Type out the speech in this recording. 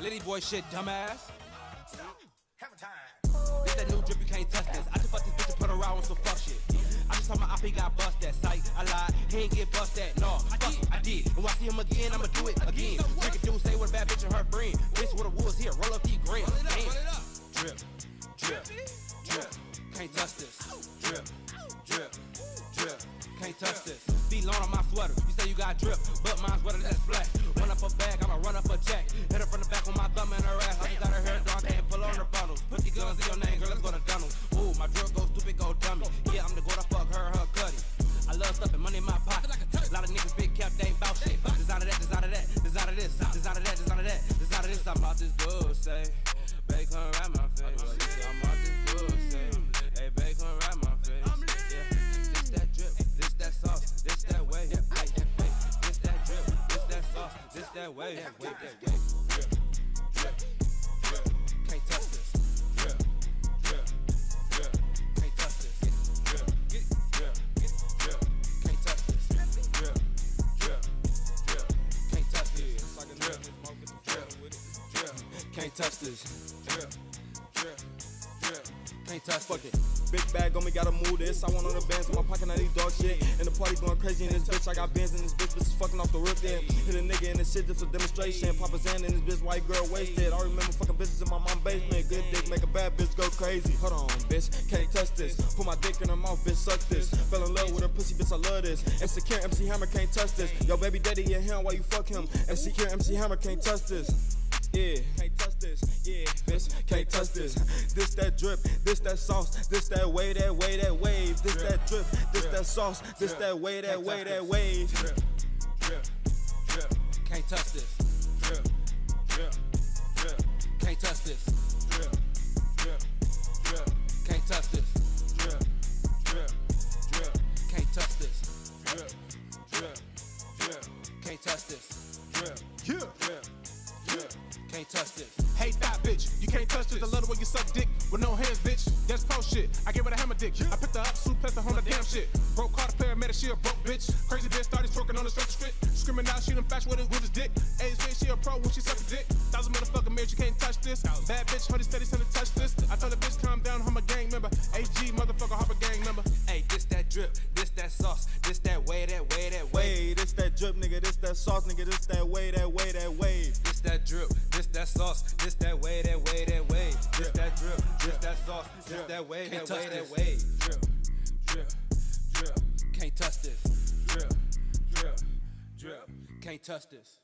Liddy boy shit, dumbass. Have a time. This that new drip, you can't touch this. I just fuck this bitch and put her out on some fuck shit. I just told my op he got bust that sight. I lied, he ain't get bust that. No, fuck I did. And when I see him again, I'ma do it again. Drink a dude, say what a bad bitch and her friend. Bitch with the wolves here, roll up these grams. Drip, drip, drip. Can't touch this. Drip, drip, drip. Can't touch this. Feet long on my sweater. You say you got drip, but mine's wetter than splash. That drip. Can't touch this. Drip, drip, drip. Can't touch this. Can't touch this. Can't touch this. Can't touch this. Can't touch. Big bag on me, gotta move this. I want on the bands in my pocket, I need dog shit. And the party going crazy in this bitch. I got bands in this bitch, bitch is fucking off the roof then. Hit a nigga in this shit, just a demonstration. Papa Zan in this bitch, white girl wasted. I remember fucking bitches in my mom's basement. Good dick, make a bad bitch go crazy. Hold on, bitch, can't touch this. Put my dick in her mouth, bitch, suck this. Fell in love with her pussy, bitch, I love this. Insecure MC Hammer can't touch this. Yo, baby daddy and him, why you fuck him? Insecure MC Hammer can't touch this. Yeah, this. Can't touch this. This that drip, this that sauce, this that way, that way, that wave. This that drip, this that sauce, this that way, that way, that wave. Drip, drip, drip. Can't touch this. Drip, drip, drip. Can't touch this. Can't touch this. Hey, that bitch, you can't touch this. I love the way you suck dick with no hands, bitch. That's pro shit. I gave her a hammer dick. I picked her up, suplex her on the damn shit. Broke car, the player, made her, she a broke bitch. Crazy bitch started twerking on the stretch strip. Screaming out, she done infatuated with his dick. Age say she a pro when she suck a dick. Thousand motherfucking marriage, you can't touch this. Bad bitch, it steady, send to touch this. I told the bitch, calm down, I'm a gang member. AG, motherfucker, Harbor gang member. Hey, this that drip, this that sauce, that sauce, nigga, this that way, that way, that wave. This that drip, this that sauce, this that way, that way, that way. This that drip, this that sauce, this that way, that way, that way. Drip, drip, drip. Can't touch this. Drip, drip, drip. Can't touch this.